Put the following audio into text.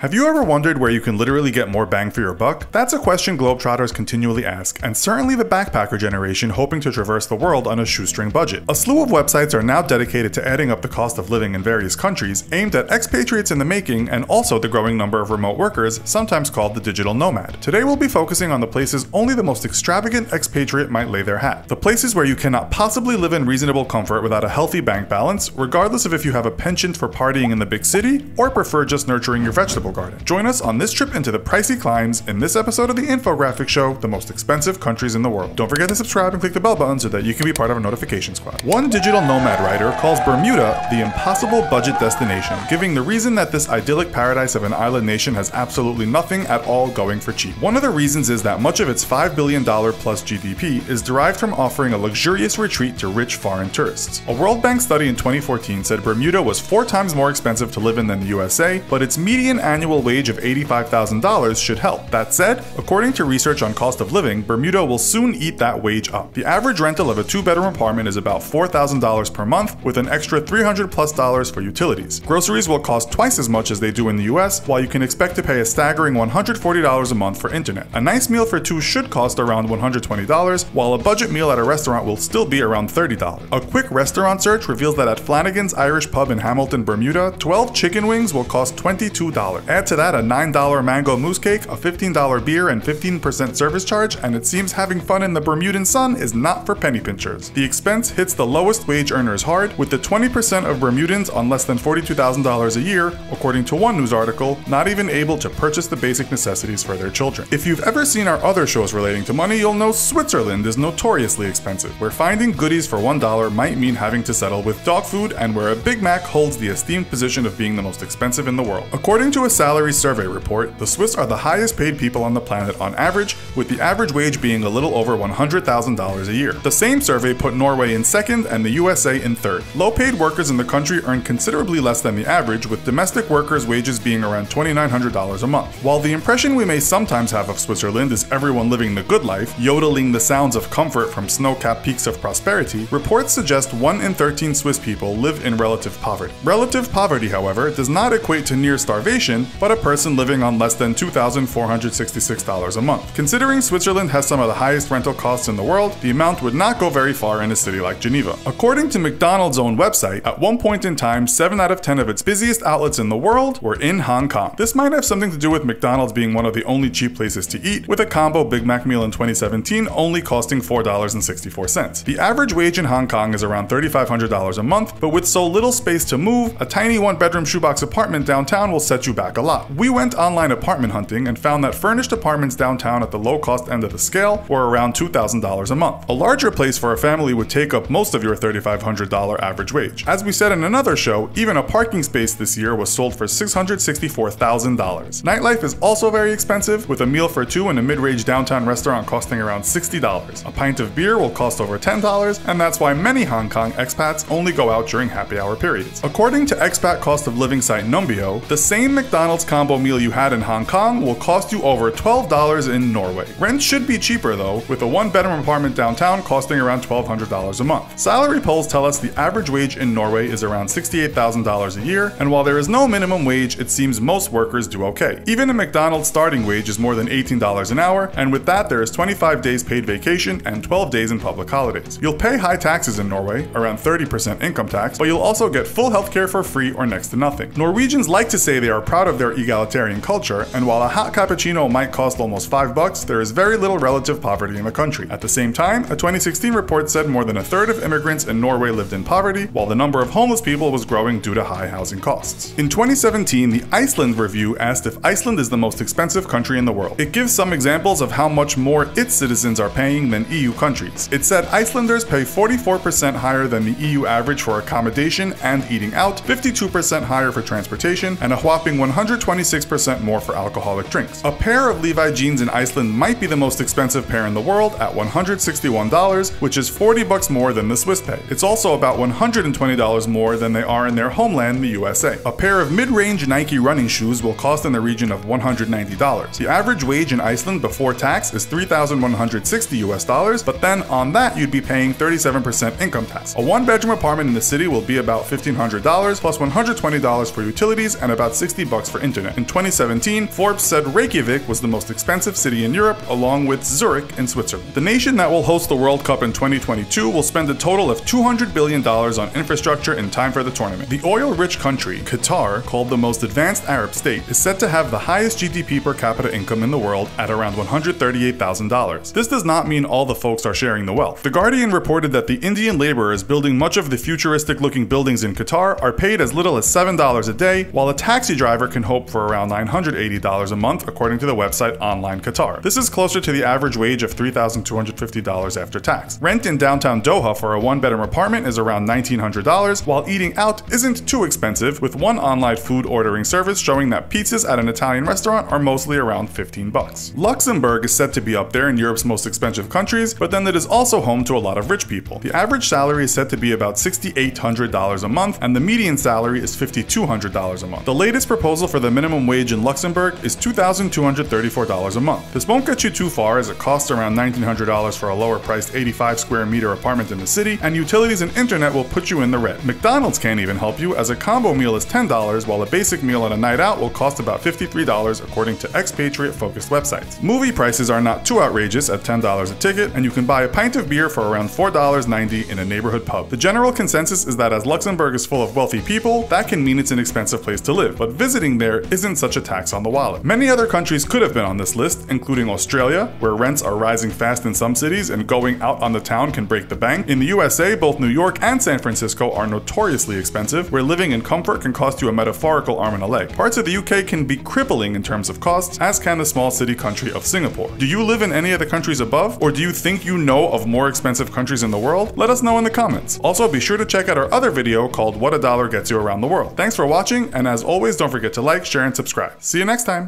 Have you ever wondered where you can literally get more bang for your buck? That's a question Globetrotters continually ask, and certainly the backpacker generation hoping to traverse the world on a shoestring budget. A slew of websites are now dedicated to adding up the cost of living in various countries, aimed at expatriates in the making and also the growing number of remote workers, sometimes called the digital nomad. Today we'll be focusing on the places only the most extravagant expatriate might lay their hat. The places where you cannot possibly live in reasonable comfort without a healthy bank balance, regardless of if you have a penchant for partying in the big city or prefer just nurturing your garden. Join us on this trip into the pricey climes in this episode of the Infographic Show, the most expensive countries in the world. Don't forget to subscribe and click the bell button so that you can be part of our notification squad. One digital nomad writer calls Bermuda the impossible budget destination, giving the reason that this idyllic paradise of an island nation has absolutely nothing at all going for cheap. One of the reasons is that much of its $5 billion plus GDP is derived from offering a luxurious retreat to rich foreign tourists. A World Bank study in 2014 said Bermuda was four times more expensive to live in than the USA, but its median annual wage wage of $85,000 should help. That said, according to research on cost of living, Bermuda will soon eat that wage up. The average rental of a two bedroom apartment is about $4,000 per month, with an extra 300 plus dollars for utilities. Groceries will cost twice as much as they do in the US, while you can expect to pay a staggering $140 a month for internet. A nice meal for two should cost around $120, while a budget meal at a restaurant will still be around $30. A quick restaurant search reveals that at Flanagan's Irish Pub in Hamilton, Bermuda, 12 chicken wings will cost $22. Add to that a $9 mango mousse cake, a $15 beer, and 15% service charge, and it seems having fun in the Bermudan sun is not for penny pinchers. The expense hits the lowest wage earners hard, with the 20% of Bermudans on less than $42,000 a year, according to one news article, not even able to purchase the basic necessities for their children. If you've ever seen our other shows relating to money, you'll know Switzerland is notoriously expensive, where finding goodies for $1 might mean having to settle with dog food, and where a Big Mac holds the esteemed position of being the most expensive in the world. According to a salary survey report, the Swiss are the highest paid people on the planet on average, with the average wage being a little over $100,000 a year. The same survey put Norway in second and the USA in third. Low paid workers in the country earn considerably less than the average, with domestic workers' wages being around $2,900 a month. While the impression we may sometimes have of Switzerland is everyone living the good life, yodeling the sounds of comfort from snow capped peaks of prosperity, reports suggest 1 in 13 Swiss people live in relative poverty. Relative poverty, however, does not equate to near starvation, but a person living on less than $2,466 a month. Considering Switzerland has some of the highest rental costs in the world, the amount would not go very far in a city like Geneva. According to McDonald's own website, at one point in time, 7 out of 10 of its busiest outlets in the world were in Hong Kong. This might have something to do with McDonald's being one of the only cheap places to eat, with a combo Big Mac meal in 2017 only costing $4.64. The average wage in Hong Kong is around $3,500 a month, but with so little space to move, a tiny one bedroom shoebox apartment downtown will set you back a lot. We went online apartment hunting and found that furnished apartments downtown at the low cost end of the scale were around $2,000 a month. A larger place for a family would take up most of your $3,500 average wage. As we said in another show, even a parking space this year was sold for $664,000. Nightlife is also very expensive, with a meal for two in a mid range downtown restaurant costing around $60. A pint of beer will cost over $10, and that's why many Hong Kong expats only go out during happy hour periods. According to expat cost of living site Numbeo, the same McDonald's combo meal you you had in Hong Kong will cost you over $12 in Norway. Rent should be cheaper though, with a one bedroom apartment downtown costing around $1,200 a month. Salary polls tell us the average wage in Norway is around $68,000 a year, and while there is no minimum wage, it seems most workers do okay. Even a McDonald's starting wage is more than $18 an hour, and with that, there is 25 days paid vacation and 12 days in public holidays. You'll pay high taxes in Norway, around 30% income tax, but you'll also get full healthcare for free or next to nothing. Norwegians like to say they are proud of their egalitarian culture, and while a hot cappuccino might cost almost 5 bucks, there is very little relative poverty in the country. At the same time, a 2016 report said more than a third of immigrants in Norway lived in poverty, while the number of homeless people was growing due to high housing costs. In 2017, the Iceland Review asked if Iceland is the most expensive country in the world. It gives some examples of how much more its citizens are paying than EU countries. It said Icelanders pay 44% higher than the EU average for accommodation and eating out, 52% higher for transportation, and a whopping 126% more for alcoholic drinks. A pair of Levi jeans in Iceland might be the most expensive pair in the world at $161, which is 40 bucks more than the Swiss pay. It's also about $120 more than they are in their homeland, the USA. A pair of mid-range Nike running shoes will cost in the region of $190. The average wage in Iceland before tax is 3,160 US dollars, but then on that you'd be paying 37% income tax. A one-bedroom apartment in the city will be about $1,500 plus $120 for utilities and about 60 bucks for internet. In 2017, Forbes said Reykjavik was the most expensive city in Europe, along with Zurich in Switzerland. The nation that will host the World Cup in 2022 will spend a total of $200 billion on infrastructure in time for the tournament. The oil-rich country, Qatar, called the most advanced Arab state, is said to have the highest GDP per capita income in the world at around $138,000. This does not mean all the folks are sharing the wealth. The Guardian reported that the Indian laborers building much of the futuristic looking buildings in Qatar are paid as little as $7 a day, while a taxi driver can hope for around $980 a month, according to the website Online Qatar. This is closer to the average wage of $3,250 after tax. Rent in downtown Doha for a one bedroom apartment is around $1,900, while eating out isn't too expensive, with one online food ordering service showing that pizzas at an Italian restaurant are mostly around 15 bucks. Luxembourg is said to be up there in Europe's most expensive countries, but then it is also home to a lot of rich people. The average salary is said to be about $6,800 a month, and the median salary is $5,200 a month. The latest proposal for the minimum wage in Luxembourg is $2,234 a month. This won't get you too far as it costs around $1,900 for a lower priced 85 square meter apartment in the city, and utilities and internet will put you in the red. McDonald's can't even help you as a combo meal is $10 while a basic meal on a night out will cost about $53 according to expatriate focused websites. Movie prices are not too outrageous at $10 a ticket, and you can buy a pint of beer for around $4.90 in a neighborhood pub. The general consensus is that as Luxembourg is full of wealthy people, that can mean it's an expensive place to live, but visiting there isn't such a tax on the wallet. Many other countries could have been on this list, including Australia, where rents are rising fast in some cities and going out on the town can break the bank. In the USA, both New York and San Francisco are notoriously expensive, where living in comfort can cost you a metaphorical arm and a leg. Parts of the UK can be crippling in terms of costs, as can the small city country of Singapore. Do you live in any of the countries above, or do you think you know of more expensive countries in the world? Let us know in the comments. Also, be sure to check out our other video called What a Dollar Gets You Around the World. Thanks for watching, and as always, don't forget to like, share, and subscribe. See you next time!